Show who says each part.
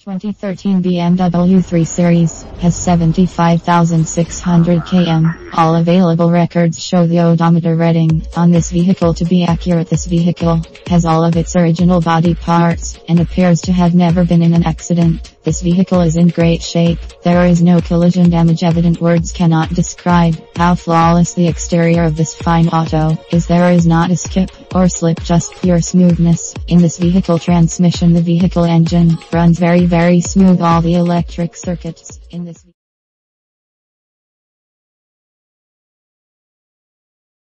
Speaker 1: 2013 BMW 3 Series has 75,600 km. All available records show the odometer reading on this vehicle to be accurate. This vehicle has all of its original body parts and appears to have never been in an accident. This vehicle is in great shape. There is no collision damage evident. Words cannot describe how flawless the exterior of this fine auto is. There is not a skip or slip, just pure smoothness. In this vehicle transmission, the vehicle engine runs very very smooth. All the electric circuits in this